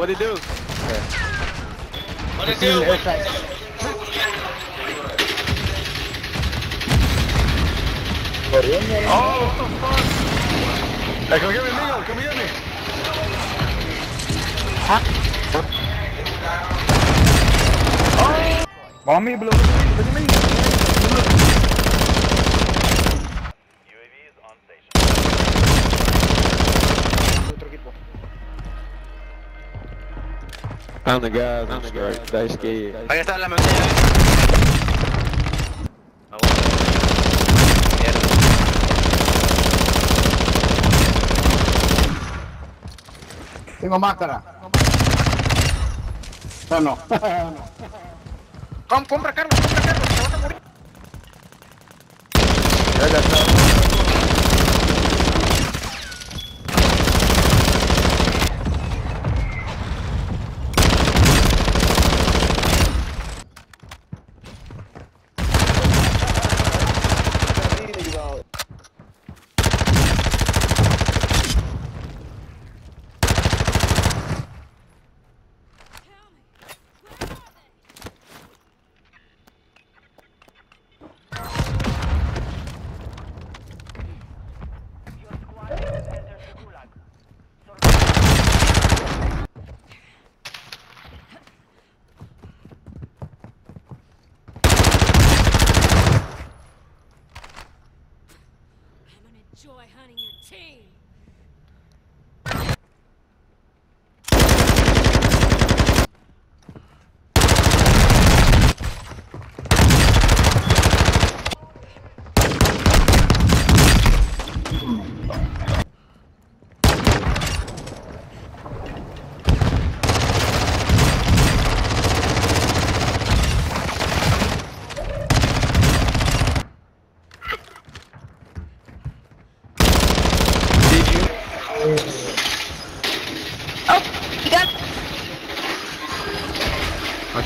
What'd he do? What it do? Oh, what the fuck? Hey, come get me, Miguel. Come get me. Mami, belum belum ni. I'm the guys. I'm the. They scared. Ahí está la mentira. Ah. Tengo máscara. No, no. Com- compra Carlos, compra Carlos, te vas a morir.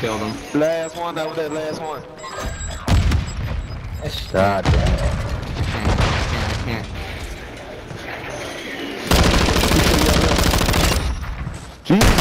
Killed him. Last one. That was that last one. God damn. Yeah, over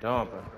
there dumping.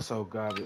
It's so garbage.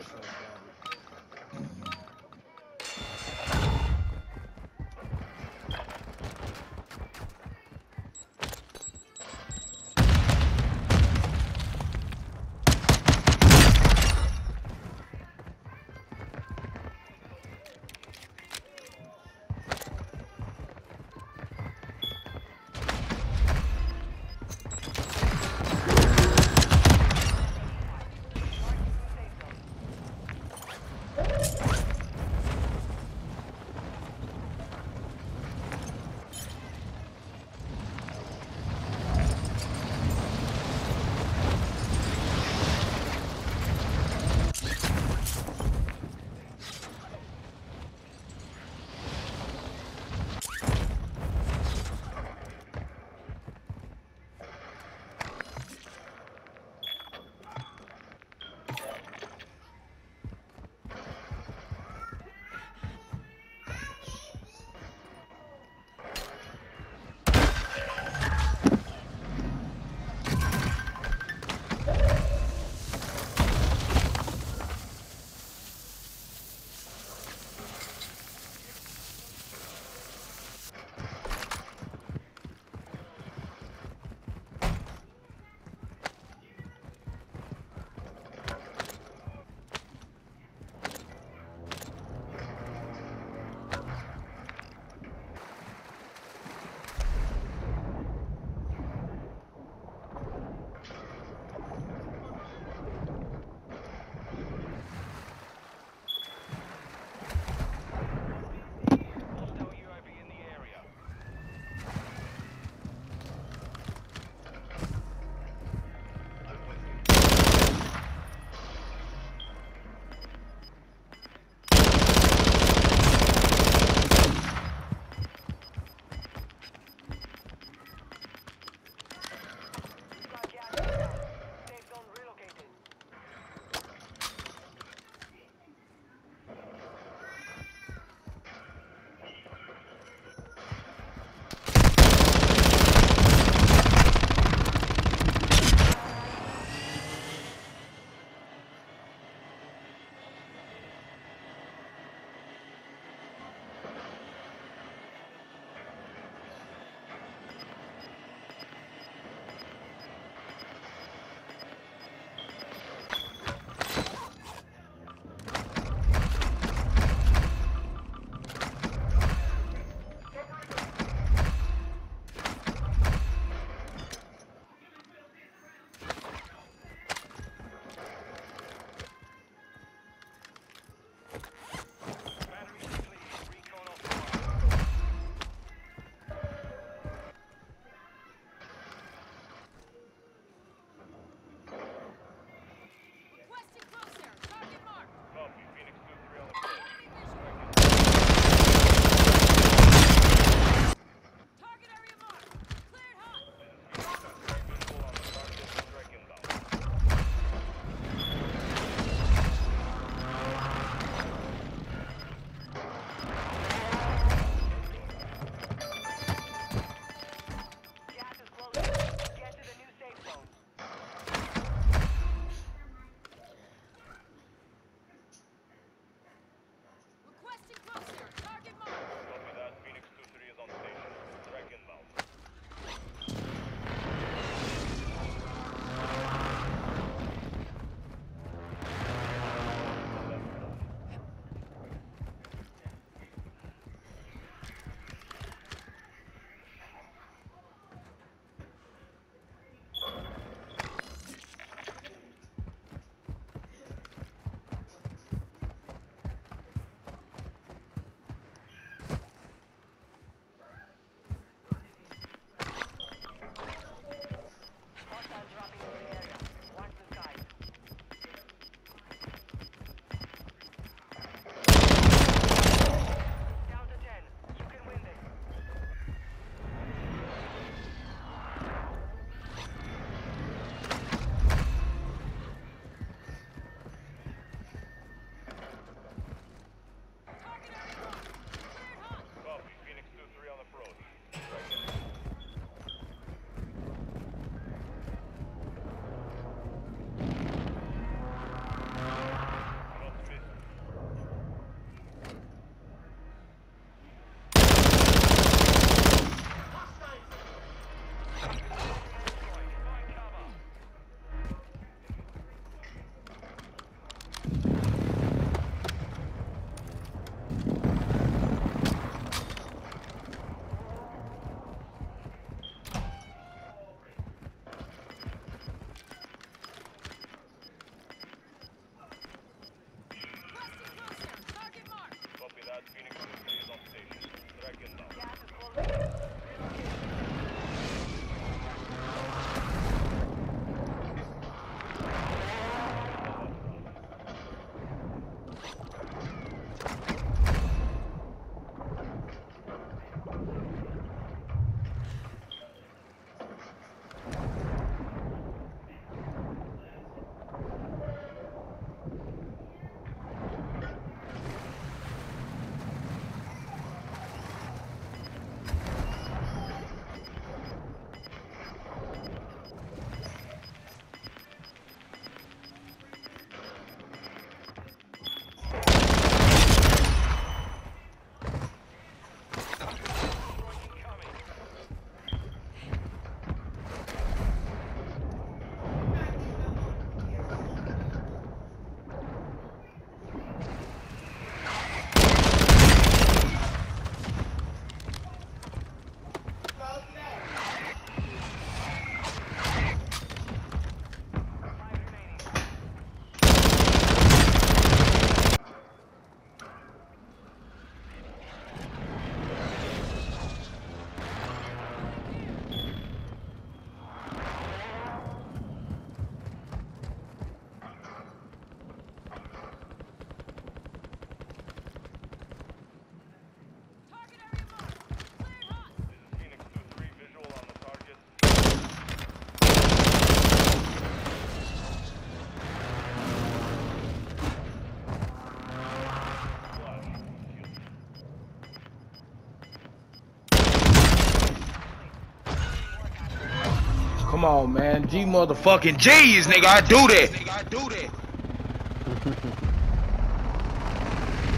Come on, man. G motherfucking G's, nigga. I do that. Nigga, I do that.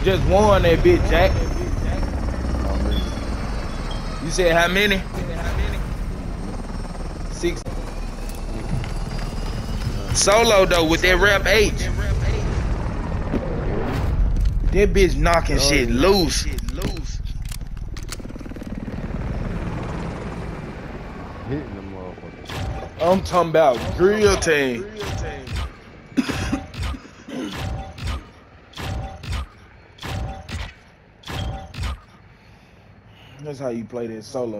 Just one that bitch, Jack. You said how many? Six. Solo though with that rep H. That bitch knocking oh, shit loose. I'm talking about grill team. That's how you play that solo.